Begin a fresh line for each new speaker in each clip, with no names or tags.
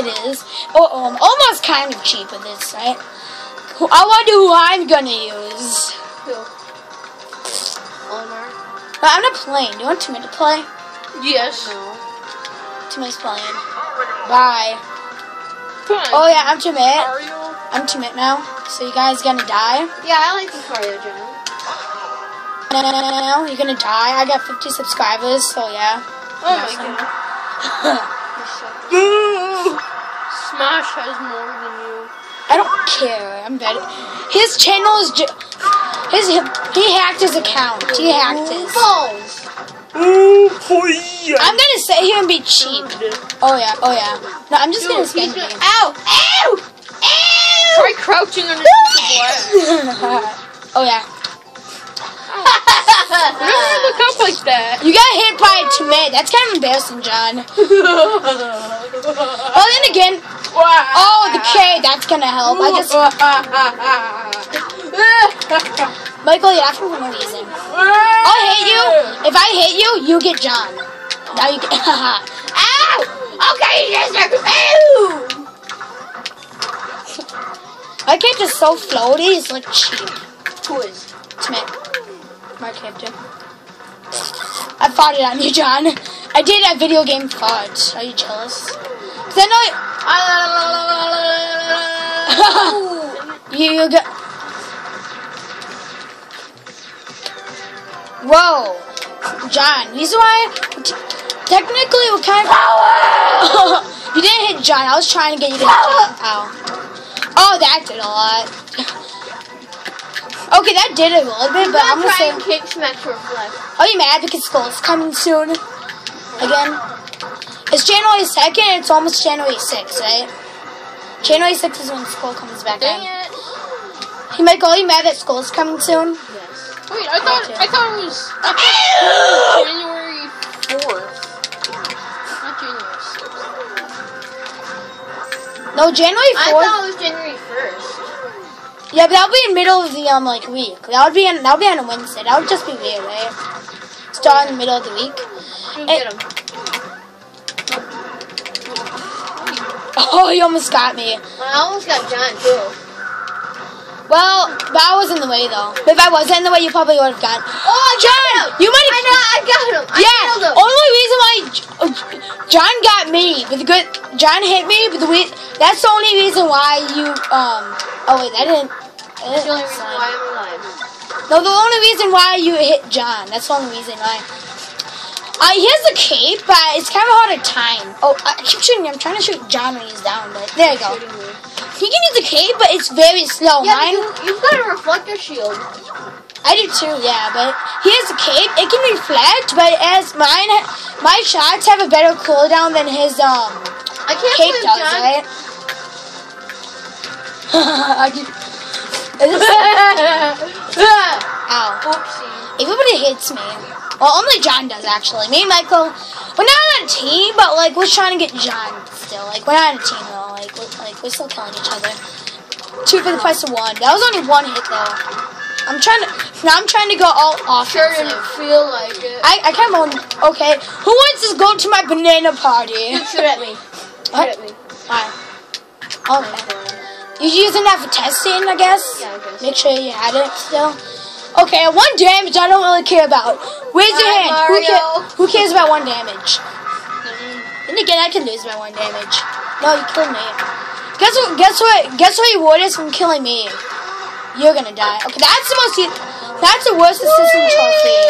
It is. Oh, oh, I'm almost kind of cheap with this, right? I wonder who I'm gonna use.
Who? Olimar?
Uh, I'm not playing. Do you want Timid to play?
Yes. No.
Timid's playing. Bye.
Fine.
Oh yeah, I'm Timid.
Mario?
I'm Timid now. So you guys gonna die?
Yeah, I like the Mario John.
No, no, no, no, no. You're gonna die. I got 50 subscribers, so yeah.
Oh
Awesome.
my god. You suck. Smash has more than you.
I don't care. I'm better. His channel is ju- his he hacked his account. He hacked his.
Balls.
I'm gonna sit here and be cheap. Oh yeah, oh yeah. No, I'm just
Dude,
gonna
he's
spend
gonna- Ow! Ow! Ow! Try crouching underneath the glass.
oh yeah. Got hit by a tomato. That's kind of embarrassing, John. Oh, then again. Oh, the K. That's gonna help. I just Michael, you're laughing for no reason. I'll hit you. If I hit you, you get John. Now you get.
Ow! Okay, sister. Ow!
My character's so floaty. It's like cheap.
Who is?
It's. My character. I fought it on you, John. I did a video game fart. Are you jealous? Cause I know you, you got. Whoa, John. Reason why? Technically, what kind of? you didn't hit John. I was trying to get you to hit John. Ow. Oh, that did a lot. Okay, that did it a little bit, but I'm gonna say.
kick your flesh.
Oh, Are you mad because school's coming soon? Again? It's January 2nd, it's almost January 6th, right? January 6th is when school comes back
Dang
in.
it.
He might call you mad that school's coming soon?
Yes. Wait, I thought I thought it was I thought it was January fourth. Not January sixth.
No, January 4th.
I
4th.
thought it was January.
Yeah, but that'll be in the middle of the um like week. That would be on that would be on a Wednesday. That would just be weird, right? Start in the middle of the week.
Him.
Oh, you almost got me.
I almost got John too.
Well, that was in the way though. If I wasn't in the way, you probably would have gotten.
Oh, I got
John, you might
I know, I got him. I
Yeah,
killed him.
only reason why uh, John got me, but the good John hit me, but the re- that's the only reason why you um. Oh wait, that didn't. That
That's the only reason why I'm alive.
No, the only reason why you hit John. That's the only reason why. Uh, he has a cape, but it's kind of hard to time. Oh, I keep shooting. I'm trying to shoot John when he's down, but there you go. He can use a cape, but it's very slow.
Yeah,
Mine,
you, you've got a reflector shield.
I do too, yeah. But he has a cape. It can reflect, but as mine, my shots have a better cooldown than his um
I can't
cape does,
John.
right? I just, Oh, ow.
Oopsie.
Everybody hates me. Well, only John does actually. Me and Michael, we're not on a team, but like we're trying to get John still. Like we're not on a team though. Like we're, like we're still killing each other. Two for the price of one. That was only one hit though. I'm trying to now. I'm trying to go all
off.
Sure
didn't feel like it.
I I kind of want. Okay, who wants to go to my banana party?
Shoot at me. Shoot
What?
at me.
Alright. Okay. Oh, You're using that for testing, I guess.
Yeah, I guess.
Make sure you had it still. Okay, one damage I don't really care about. Raise your hand. Who, ca- who cares about one damage? And again, I can lose by one damage. No, you killed me. Guess what? Guess what? Guess what reward is from killing me? You're gonna die. Okay, that's the most. That's the worst assistant trophy.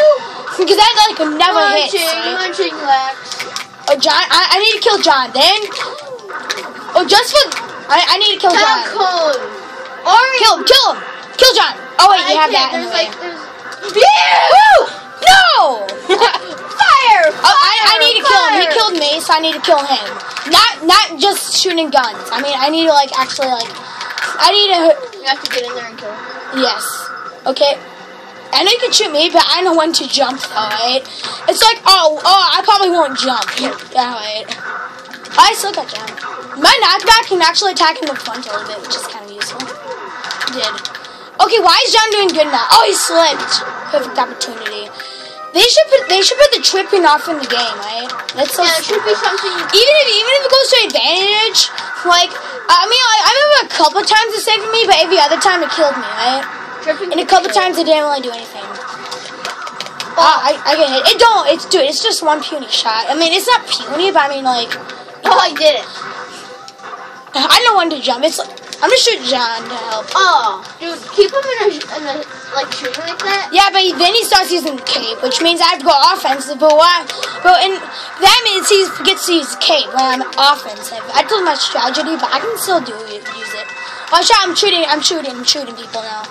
Because that like never hits.
Munching,
right? Oh, John, I, I need to kill John. Then, oh, just for I, I need to kill John.
Falcon. Orange.
Kill him, kill him, kill John. Oh wait, you
I
have that.
There's like there's. Yeah!
Woo! No!
Fire!
Oh, I, I need to kill him. He killed me, so I need to kill him. Not not just shooting guns. I mean, I need to like actually like. I need to.
You have to get in there and kill. him.
Yes. Okay. I know you can shoot me, but I know when to jump, though, right? It's like, oh, oh, I probably won't jump. Yeah, right. I still got jump. My knockback can actually attack in the front a little bit, which is kind of useful. Did. Okay, why is John doing good now? Oh, he slipped. Perfect opportunity. They should put they should put the tripping off in the game, right? That's so
Yeah, it should be something.
even if even if it goes to advantage, Like, I mean, like, I remember a couple times it saved me, but every other time it killed me, right?
Tripping
And a couple times it didn't really do anything. Oh, I, I get hit. It don't. It's dude. It's just one puny shot. I mean, it's not puny, but I mean, like,
Oh, I did it.
I know when to jump. It's like I'm gonna shoot John to help.
Oh, dude, keep him in a, in a like shooting like that.
Yeah, but then he starts using cape, which means I have to go offensive. But why? But and that means he gets to use cape when I'm offensive. I told my strategy, but I can still do it, use it. Watch out! I'm shooting. I'm shooting. I'm shooting people now.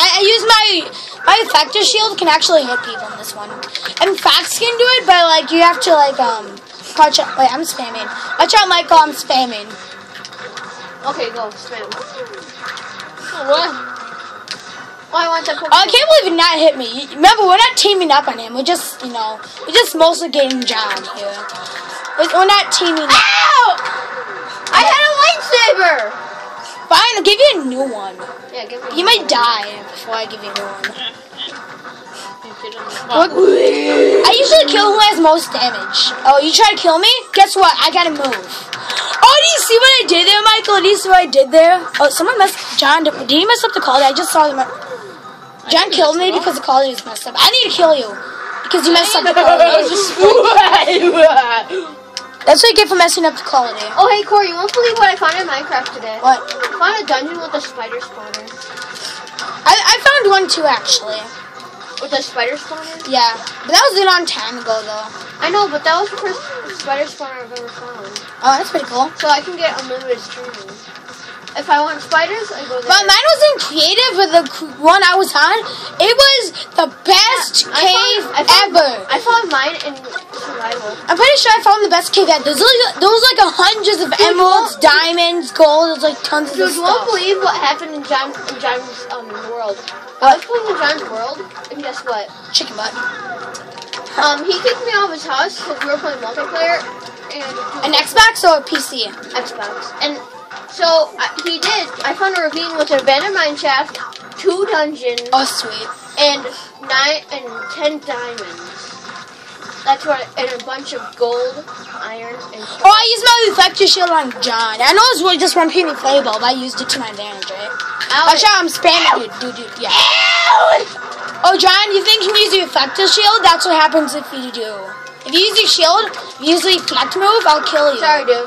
I, I use my my effector shield can actually hit people in this one. And Fox can do it, but like you have to like um watch out. Wait, I'm spamming. Watch out, Michael. I'm spamming.
Okay, go spam.
What?
Oh, I.
Oh, I can't believe it not hit me. Remember, we're not teaming up on him. We're just, you know, we're just mostly getting John here. We're we're not teaming up.
Ow! I had a lightsaber.
Fine, I'll give you a new one.
Yeah, give me.
You might die before I give you a new one.
You kidding me?
Look, I usually kill who has most damage. Oh, you try to kill me? Guess what? I gotta move. Oh, do you see what I did there, Michael? Do you see what I did there? Oh, someone messed. John, did you mess up the quality? I just saw him. John killed me because the quality is messed up. I need to kill you because you messed up the quality. That's what you get for messing up the quality.
Oh, hey Corey, you won't believe what I found in Minecraft today.
What?
I found a dungeon with a spider spawner.
I, I found one too, actually.
With a spider spawner?
Yeah, but that was a long time ago, though.
I know, but that was the first spider spawner I've ever found.
Oh, that's pretty cool.
So I can get unlimited streaming. If I want spiders, I go there.
But mine wasn't creative, but the one I was on, it was the best
I
cave
found- I found-
ever.
I found mine in survival.
I'm pretty sure I found the best cave ever. There's like, there was like a hundreds of
Dude,
emeralds, diamonds, gold. There's like tons of
Dude,
this
you won't believe what happened in John in John's um world. I was playing in John's world, and guess what?
Chicken butt.
Um, he kicked me out of his house because we were playing multiplayer And An
Xbox or a PC?
Xbox. And so uh, he did. I found a ravine with an abandoned mine shaft, two dungeons,
Oh, sweet.
and nine and ten diamonds. That's what, and a bunch of gold, iron, and.
Oh, I used my reflector shield on John. I know it's really just one penny playable, but I used it to my advantage, right?
Ow.
Watch out, I'm spamming dude, dude, dude, yeah. Oh, John, you think you can use your reflector shield? That's what happens if you do. If you use your shield, you use the reflect move, I'll kill you.
Sorry, dude.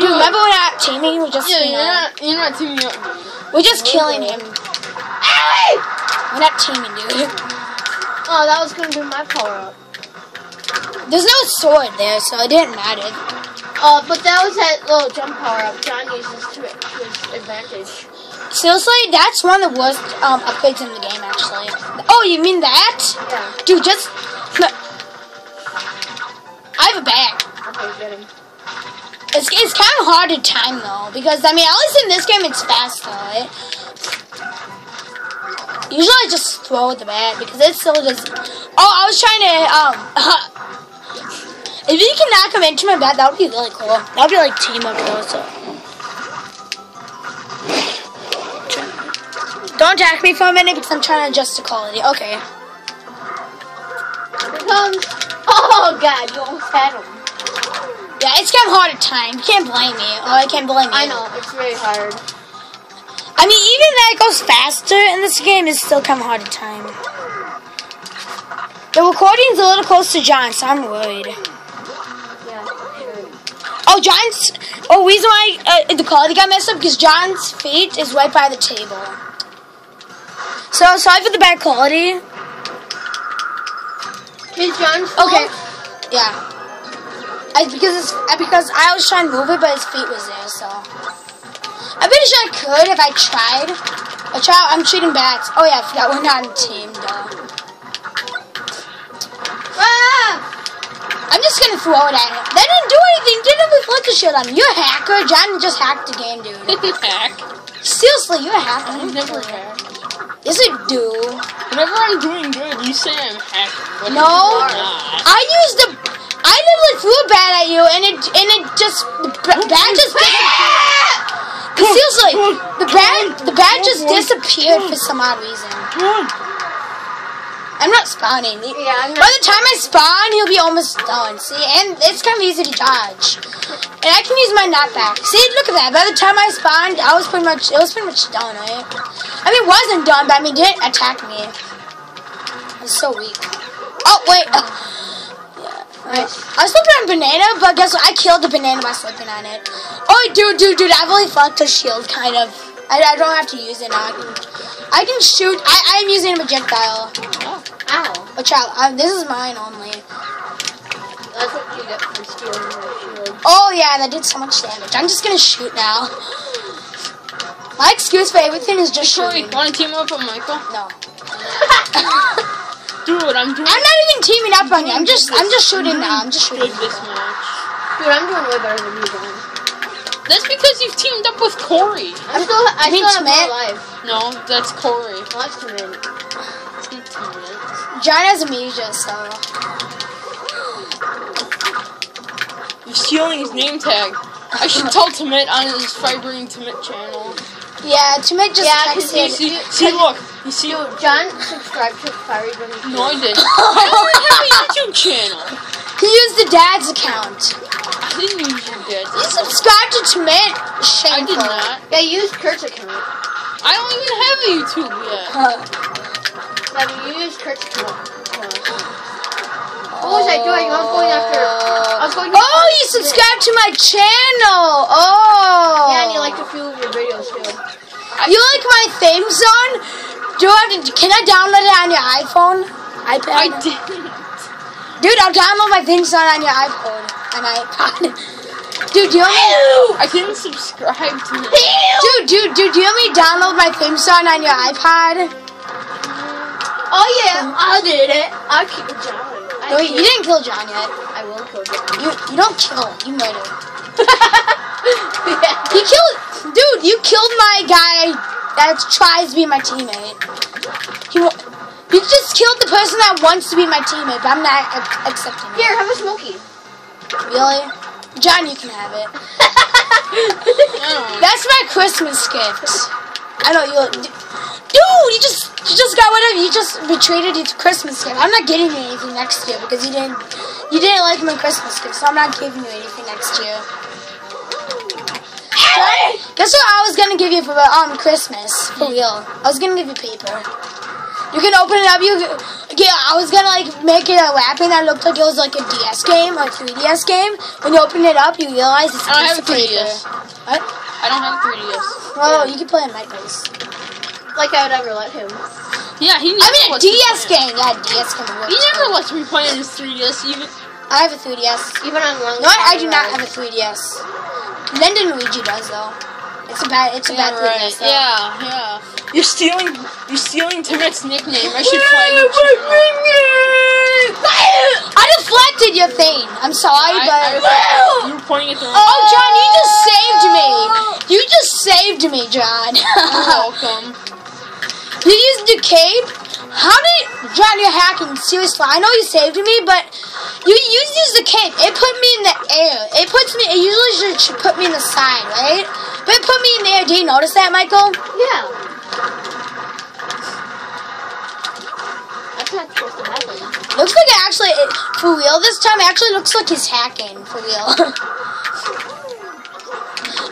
Dude, remember when at teaming, we're just,
Yeah,
you
you're not, you're not teaming up.
we're just killing him. Hey! We're not teaming, dude.
Oh, that was gonna be my power up.
There's no sword there, so it didn't matter.
Uh, but that was that little jump power up John uses to, to his advantage.
Seriously, that's one of the worst um, upgrades in the game, actually. Oh, you mean that?
Yeah.
Dude, just. I have a bag.
Okay, get him.
It's, it's kind of hard to time though, because I mean, at least in this game it's fast though, right? Usually I just throw the bat because it still just... Oh, I was trying to um. if you can knock him into my bat, that would be really cool. That would be like team up though. So. Don't attack me for a minute because I'm trying to adjust the quality. Okay.
Comes. Oh god, you almost had him.
Yeah, it's kind of hard at times. You can't blame me. Oh, I can't blame you.
I know it's very hard.
I mean, even that it goes faster in this game, it's still kind of hard at times. The recording's a little close to John, so I'm worried.
Yeah, sure.
Oh, John's. Oh, reason why uh, the quality got messed up because John's feet is right by the table. So sorry for the bad quality.
Is John's
Okay. Yeah. I because it's I, because I was trying to move it, but his feet was there. So I'm pretty sure I could if I tried. I try. I'm shooting bats. Oh yeah, I forgot we're not a team. Duh.
Ah!
I'm just gonna throw it at him. That didn't do anything. Didn't reflect the shit on him. You're a hacker. John just hacked the game, dude.
Hack.
Seriously, you're a hacker.
I never hack.
Yes, I do.
Whenever I'm doing good, you say I'm hacking. But
No.
I'm.
I used the. I literally threw a bat at you, and it and it just the ba- bat just disappeared. Seriously, the bat the bat just disappeared for some odd reason. I'm not spawning.
Yeah, I'm
By the time I spawn, he'll be almost done. See, and it's kind of easy to dodge. And I can use my knockback. See, look at that. By the time I spawned, I was pretty much, it was pretty much done, right? I mean, it wasn't done, but I mean, it didn't attack me. It's so weak. Oh, wait. Uh, I was flipping on banana, but guess what? I killed the banana by flipping on it. Oh, dude, dude, dude, I've only fucked a shield, kind of. I, I don't have to use it now. I can, I can shoot. I, I'm using a projectile.
Ow.
A child. Um, this is mine only.
That's what you get for stealing my shield.
Oh yeah, that did so much damage. I'm just gonna shoot now. My excuse for everything is just shooting.
wanna team up with Michael?
No,
Dude, I'm doing
I'm not even teaming up on you. I'm just, I'm just shooting now. I'm just
good
shooting.
this match.
Dude, I'm doing way better than you, John.
That's because you've teamed up with Corey.
I'm still, I
mean
still have
Schmidt?
more life.
No, that's Corey.
Well, that's too many.
It's not two minutes.
John has amnesia, so
You're stealing his name tag. I should tell Timit on his Fibering Timit channel.
yeah. To make just
Yeah, 'cause
texted.
See, see, look. You see?
Dude, John subscribed to Fiery Bunny.
No, I didn't. Oh, I don't have a YouTube channel.
He used the dad's account.
I didn't use your
You
dad's.
subscribed to Timid.
I did not.
Yeah, you used Kurt's account.
I don't even have a YouTube yet.
Huh.
Yeah, but you used Kurt's account. What was I doing? I was going after. I was going.
Oh, you subscribed to my channel. Oh.
Yeah, and you like a few of your videos too.
You like my theme song? Do I can I download it on your iPhone? iPad?
I didn't.
Dude, I'll download my theme song on your iPhone. On iPod. Dude, do you want me?
I didn't subscribe to it.
Dude, dude, dude, do you want me to download my theme song on your iPod?
Oh yeah, I did it. I killed John. I
No, you didn't kill John yet.
I will kill John.
You you don't kill, you murder.
yeah.
He killed, dude, you killed my guy that tries to be my teammate. He, you just killed the person that wants to be my teammate, but I'm not ac- accepting it.
Here, have a smoky.
Really? John, you can have it. That's my Christmas gift. I know you. Dude, you just you just got whatever. You just betrayed your Christmas gift. I'm not getting you anything next year because you didn't you didn't like my Christmas gift, so I'm not giving you anything next year. Guess what I was gonna give you for um Christmas for real? I was gonna give you paper. You can open it up. You yeah. I was gonna like make it a wrapping that looked like it was like a DS game or 3DS game. When you open it up, you realize it's a
I
piece of
a
paper.
3DS.
What?
I don't have a 3DS.
Oh, you can play on my place.
Like I would ever let him.
Yeah, he never
I mean, a DS game. Yeah, DS game.
He never lets me play on his 3DS even.
I have a 3DS.
Even on long.
No, I, I do not have a 3DS. London Luigi does though. It's a bad. It's a
Yeah,
bad
right.
3DS.
Yeah, yeah. You're stealing. You're stealing Timit's nickname. I should flag your channel.
I deflected your thing. I'm sorry,
I-
but.
I- you were pointing at the wrong.
oh, John, you just saved me. Oh. You just saved me, John.
You're welcome.
you used the cape. How did John? You're hacking. Seriously, I know you saved me, but you you used the cape. It put me in the air. It puts me. It usually should, should put me in the side, right? But it put me in the air. Do you notice that, Michael?
Yeah. That's not supposed to happen.
Looks like it actually, it, for real this time, it actually looks like he's hacking, for real.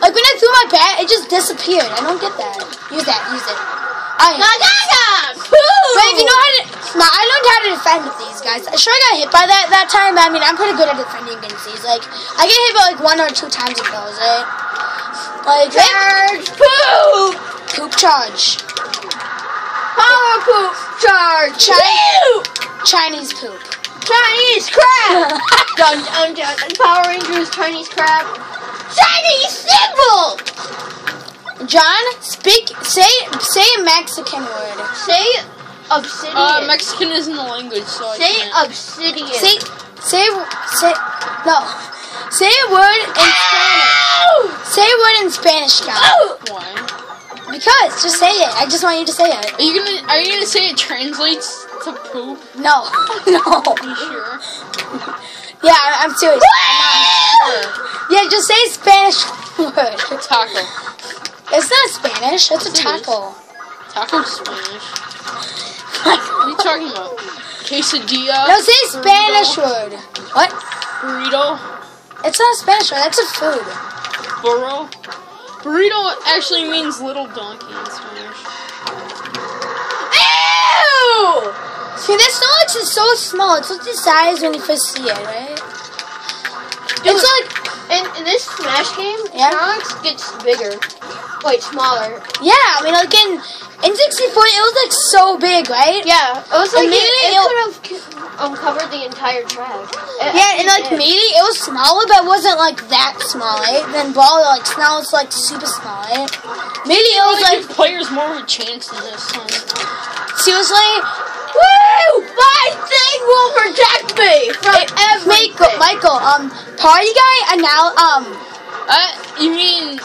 like when I threw my bat, it just disappeared. I don't get that. Use that, use it. I But if you know how to, nah, I learned how to defend with these guys. I sure, I got hit by that that time, but I mean, I'm pretty good at defending against these. Like, I get hit by like one or two times with those, right? Like,
Charge poop.
poop charge.
Power poop charge.
Chinese, Chinese poop.
Chinese crab. dun, dun, dun. Power Rangers Chinese crab. Chinese symbol.
John, speak, say, say a Mexican word.
Say obsidian.
Uh, Mexican isn't the language, so I
Say obsidian.
Say, say, say, no. Say a word in Spanish. Say a word in Spanish, John.
Why?
Because, just say it. I just want you to say it.
Are you gonna Are you gonna say it translates to poop?
No, no.
Are you sure?
Yeah, I- I'm serious.
Sure.
Yeah, just say Spanish word.
Taco.
It's not Spanish. It's a taco.
Taco Spanish. What are you talking about? Quesadilla?
No, say Spanish word. What?
Burrito?
It's not Spanish word. That's a food.
Burro? Burrito actually means little donkey in Spanish.
Ew! See, this Snorlax is so small. It's like the size when you first see it, right? It's like,
In, in this Smash game,
Yeah.
Snorlax gets bigger. Wait, smaller.
yeah, I mean, like in, in 64, it was like so big, right?
Yeah, it was like
And
it,
maybe
it
it'll-
could have um, covered the entire track. It
Yeah, and like
actually
maybe it was smaller, but it wasn't like that small, right? Then ball like now it's like super small, right? Maybe it was
Like,
like
players more of a chance in this one.
seriously.
Woo! My thing will protect me from everything.
Michael, Michael, um, party guy, and now, um,
Uh, you mean,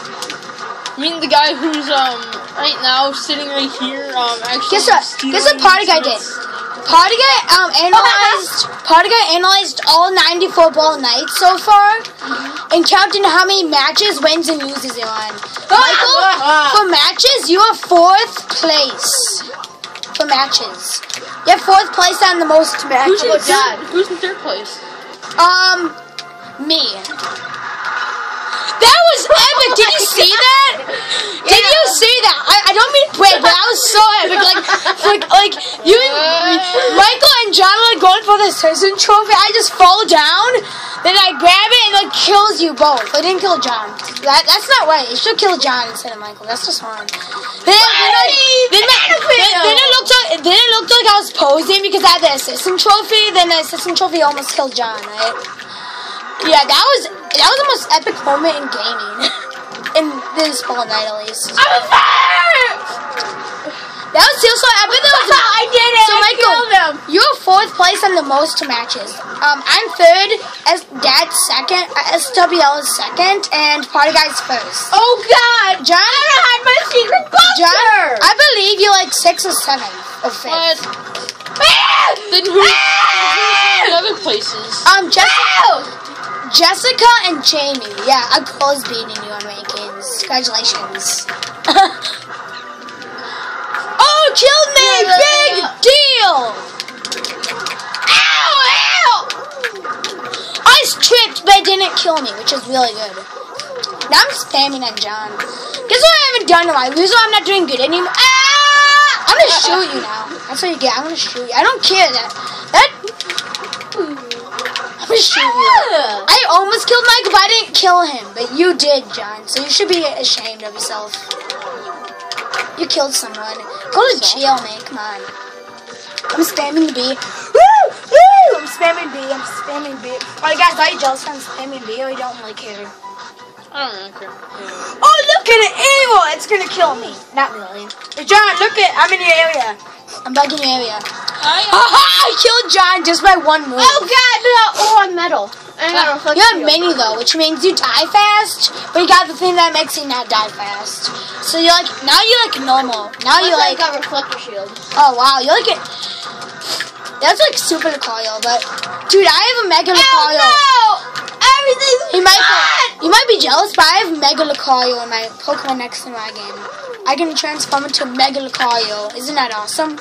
you mean the guy who's um right now sitting right here um actually
Guess what? Guess what Party Guy
Smith's-
party guy, um, analyzed, party guy analyzed all 90 football nights so far, and counted how many matches, wins, and loses you're on. Michael, for matches, you are fourth place. For matches, you have fourth place on the most
Who's
matches.
in,
Oh,
third, who's in third place?
Um, me. That was oh, epic. Did you see that? Did you see that? I, I don't mean brag, but that was so epic. Like, like, like you, Michael and John are like going for the assistant trophy. I just fall down, then I grab it and it kills you both. I didn't kill John. That, that's not right. You should kill John instead of Michael. That's just wrong. Then, then, I- then, then, then, then it looked like then it looked like I was posing because I had the assistant trophy. Then the assistant trophy almost killed John, right? Yeah, that was that was the most epic moment in gaming. in this whole night at least. I'm a fire! That was still so epic. That was,
I did it.
So
I
Michael,
killed him.
you're fourth place on the most matches. Um, I'm third, as Dad's second, uh, SWL is second, and Party Guy's first.
Oh God,
John,
I had my secret bunker.
John, I believe you're like sixth or seventh or fifth.
What?
Ah!
Then who? other places?
Um, Jessica! Jessica and Jamie. Yeah, girl is beating you on rankings. Congratulations. oh, killed me!
Yeah, yeah,
Big
yeah.
deal!
Ow! Ow!
I tripped, but it didn't kill me, which is really good. Now I'm spamming on John. Guess what I haven't done in my reason I'm not doing good anymore. Ah! I'm gonna shoot you now. That's what you get. I'm gonna shoot you. I don't care that. That. You. I almost killed Mike, but I didn't kill him. But you did, John. So you should be ashamed of yourself. You killed someone. Go to jail, man. Come on. I'm spamming B. Woo! Woo! I'm spamming B. I'm spamming B. Alright, guys, are you jealous I'm spamming B or you don't really care?
I don't really care.
Oh, look at it! Evil! It's gonna kill me. Not really. John, look at I'm in your area. I'm back in your area.
I,
Haha! I killed John just by one move.
Oh God, no! Oh, I'm metal. I got a reflection
You have many though, which means you die fast, but you got the thing that makes you not die fast. So you're like now you're like normal. Now you're
I
like
got reflector shield.
oh wow, you're like a, that's like super Lucario, but dude, I have a Mega Lucario.
Everything's
You might be, you might be jealous, but I have Mega Lucario in my Pokemon X and Y game. I can transform into Mega Lucario. Isn't that awesome?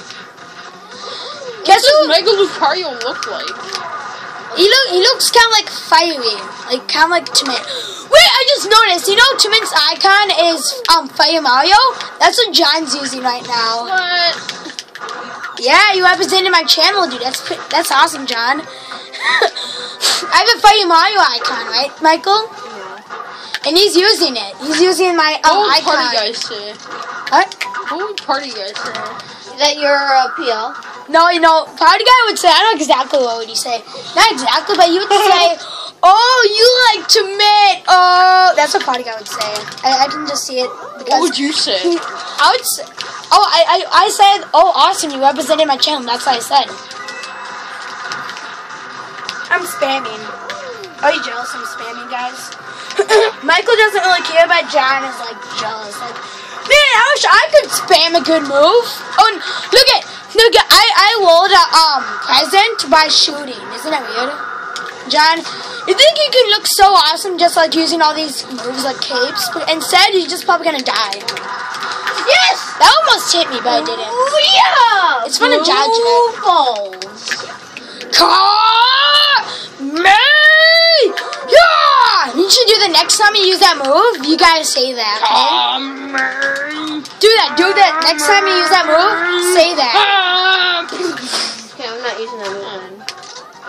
What
Guess
does
who?
Mega Lucario look like?
He look he looks kind of like fiery, like kind of like Timid. Wait, I just noticed. You know, Timid's icon is um Fire Mario. That's what John's using right now.
What?
Yeah, you represented my channel, dude. That's that's awesome, John. I have a Fire Mario icon, right, Michael? And he's using it. He's using my
What
um,
would
icon.
party guys say?
What?
What would party guys say?
that you're a PL.
No, you know, party guy would say. I don't know exactly what would he say. Not exactly, but you would say, "Oh, you like to mate." Oh, that's what party guy would say. I, I can just see it because
What would you say?
I would say, oh, I, I, I said, oh, awesome, you represented my channel. That's what I said. I'm spamming. Are you jealous I'm spamming, guys? Michael doesn't really care, but John is like jealous. Like, man, I wish I could spam a good move. Oh, and look at, look at, I, I rolled a um present by shooting. Isn't that weird? John, you think you can look so awesome just like using all these moves like capes, but instead you're just probably gonna die.
Yes!
That almost hit me, but I didn't.
Oh Yeah!
It's fun to dodge it.
Blue balls.
Car me! Yeah! You should do the next time you use that move. You gotta say that. Okay? Do that. Do that. Next time you use that move, say that.
Okay, I'm not using that move then.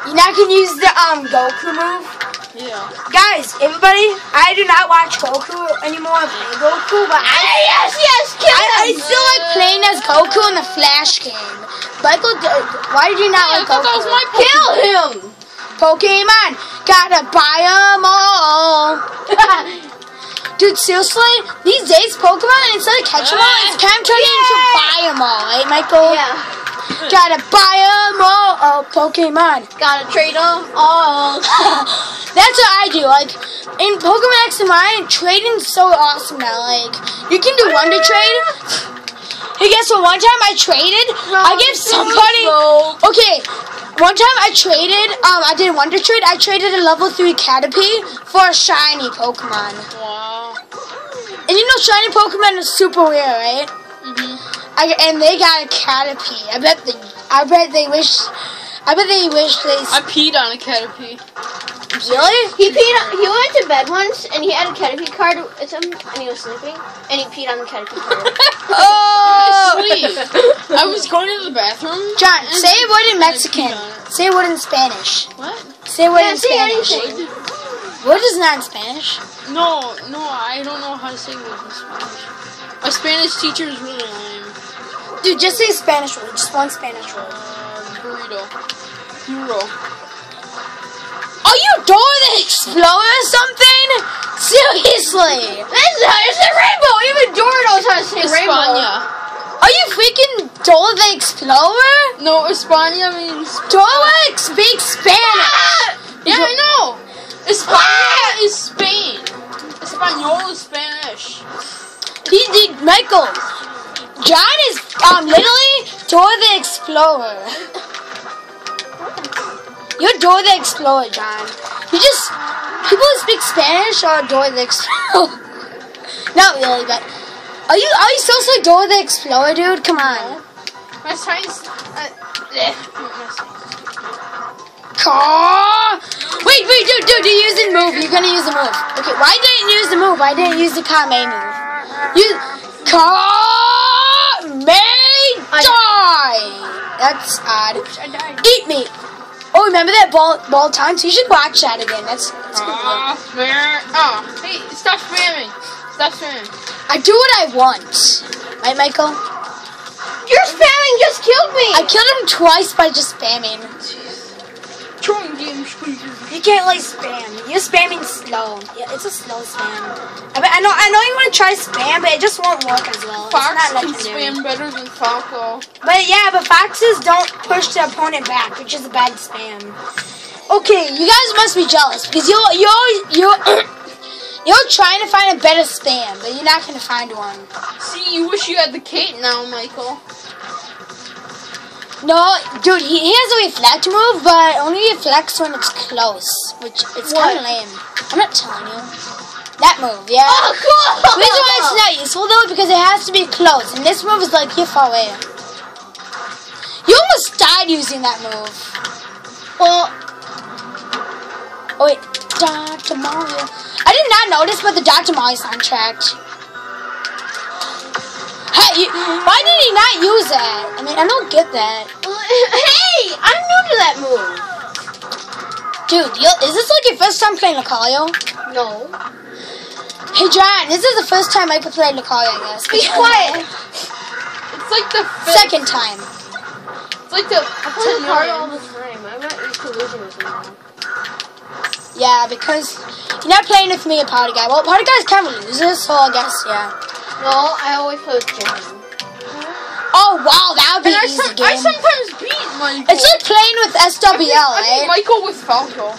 You're not gonna use the um Goku move.
Yeah.
Guys, everybody, I do not watch Goku anymore. I play Goku, but I
yes, yes, kill
I, I still like playing as Goku in the Flash game. Michael, why did you not
I
like
thought
Goku?
that was my
Kill him.
Pokemon, gotta buy 'em all. Dude, seriously, these days Pokemon instead of catch 'em all, it's kind of turning into buy buy 'em all, right, Michael?
Yeah.
Gotta buy 'em all. Oh, Pokemon.
Gotta trade them all.
That's what I do. Like in Pokemon X and Y, trading's so awesome now. Like you can do Wonder Trade. Hey, guess what? One time I traded, I gave somebody. Okay, one time I traded. Um, I did Wonder Trade. I traded a level three Caterpie for a shiny Pokemon.
Wow.
And you know, shiny Pokemon is super rare, right?
Mhm.
I, and they got a Caterpie. I bet they. I bet they wish. I bet they wish they.
I peed on a Caterpie.
really?
He peed. On, he went to bed once and he had a Caterpie card with him and he was sleeping and he peed on the Caterpie card.
Oh!
Sleep. I was going to the bathroom.
John, say a word in Mexican. Say a word in Spanish.
What?
Say a word
Yeah,
in
say
Spanish.
anything.
What is not in Spanish?
No, no, I don't know how to say words in Spanish. My Spanish teacher is really lame.
Dude, just say Spanish word. Just one Spanish word.
Burrito. Burro.
Are you Dora the Explorer or something? Seriously?
This is a rainbow. Even how to say rainbow.
Are you freaking Dora the Explorer?
No, España means.
Dora speaks Spanish. Ah!
Yeah, I know. España ah! is Spain. Espanol is Spanish.
He did Michael. John is um literally Dora the Explorer. You're Dora the Explorer, John. You just people who speak Spanish are Dora the Explorer. Not really, but are you are you still say Dora the Explorer, dude? Come on.
My science. My.
Car. Wait, wait, dude, dude, you're using move. You're gonna use the move. Okay, why didn't you use the move? I didn't use the Kame move. You car may die. That's odd.
I died.
Eat me. Oh, remember that ball ball time? So you should watch that again. That's, that's a good one.
Ah, spam. Oh, hey, stop spamming. Stop spamming.
I do what I want. Right, Michael?
Your spamming just killed me.
I killed him twice by just spamming.
Throwing game squeakers.
You can't like spam. You're spamming slow. Yeah, it's a slow spam. I, bet, I know. I know you want to try spam, but it just won't work as well.
Fox
it's not
can spam better than Falco.
But yeah, but foxes don't push the opponent back, which is a bad spam. Okay, you guys must be jealous because you you always you you're trying to find a better spam, but you're not gonna find one.
See, you wish you had the Kate now, Michael.
No, dude, he, he has a reflect move, but only reflects when it's close, which it's kind of lame. I'm not telling you. That move, yeah.
Oh, cool.
The reason why it's not useful though because it has to be close, and this move is like you're far away. You almost died using that move.
Well,
Oh wait, Dr. Mario. I did not notice, but the Dr. Mario soundtrack. Hey, why did he not use that? I mean, I don't get that,
hey, I'm new to that move.
dude. You, is this like your first time playing Lucario?
No.
Hey, John, this is the first time I could play Lucario. I guess.
Be quiet.
It's like the fifth.
Second time.
It's like the
I play the all the time. I'm not used to losing this now.
Yeah, because you're not playing with me, a party guy. Well, party guys kind of loses, so I guess yeah.
No, I always play with Jen.
Oh wow, that would be
And I,
an easy
some, I
game.
sometimes beat Michael.
It's like playing with SWL,
I beat
eh?
Michael with Falco.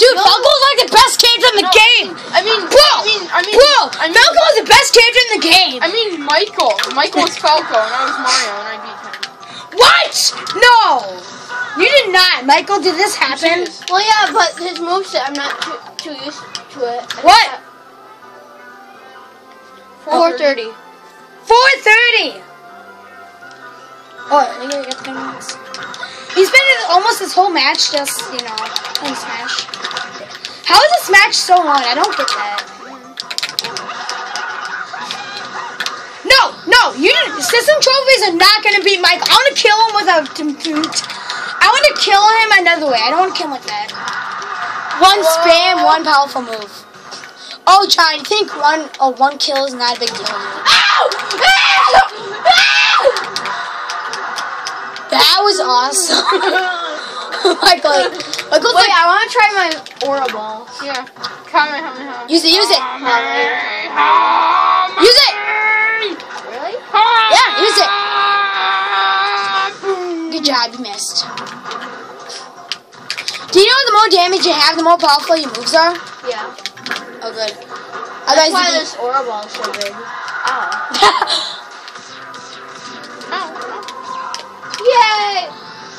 Dude, Falco's like the best character in the
No,
game.
I mean,
Bro,
I mean, I mean,
bro,
I mean,
Falco is the best character in the game.
I mean, Michael. Michael was Falco, and I was Mario, and I beat him.
what? No, you did not. Michael, did this happen?
Well, yeah, but his moveset, I'm not too, too used to it.
What?
430.
430. Oh, we gotta get 10 minutes. He's been in almost this whole match just, you know, playing Smash. How is this match so long? I don't get that. No, no, you system trophies are not gonna beat Mike. I wanna kill him with a I wanna kill him another way. I don't wanna kill him like that. One spam, one powerful move. Oh, John, you think one oh one kill is not a big deal? Ow! That was awesome. Michael, uh, Michael's
Wait,
like,
I want to try my Aura Ball.
Yeah. Kamehameha.
use it, use it, use it.
Really?
Yeah, use it. Good job, you missed. Do you know the more damage you have, the more powerful your moves are?
Yeah.
Oh, good.
That's
Otherwise,
why
it'd
this Aura Ball is so big. Ow. Yay!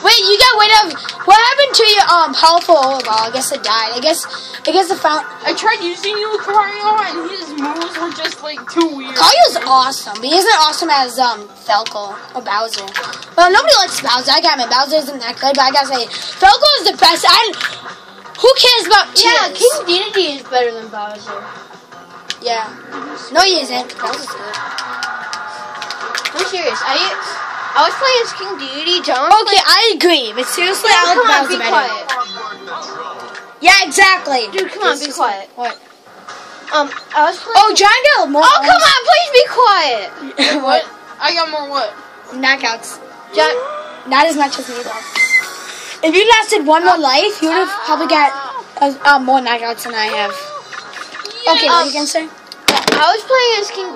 Wait, you got rid of what happened to your um powerful aura ball? I guess it died. I guess I guess the found
I tried using you, Lucario and his moves were just like too weird.
Kario's awesome, but he isn't awesome as um Falco or Bowser. Well, nobody likes Bowser. I got my Bowser isn't that good, but I gotta say Falco is the best. I who cares about
Yeah,
tears?
King Dedede is better than Bowser.
Yeah. No, he isn't. Bowser's good.
I'm serious. I I was playing as King Dedede. John. was
Okay, I agree, but seriously, I
playing-
like
come on, be
Bowser better.
quiet.
Yeah, exactly.
Dude, come on, be quiet.
What?
Um, I was playing.
Oh, John got more.
Oh, come on, please be quiet.
What? I got more what?
Knockouts.
John,
Not as much as me though. If you lasted one more life, you would have probably got uh, more knockouts than I have. Okay, what
Um,
you can say?
I was playing as King Dedede.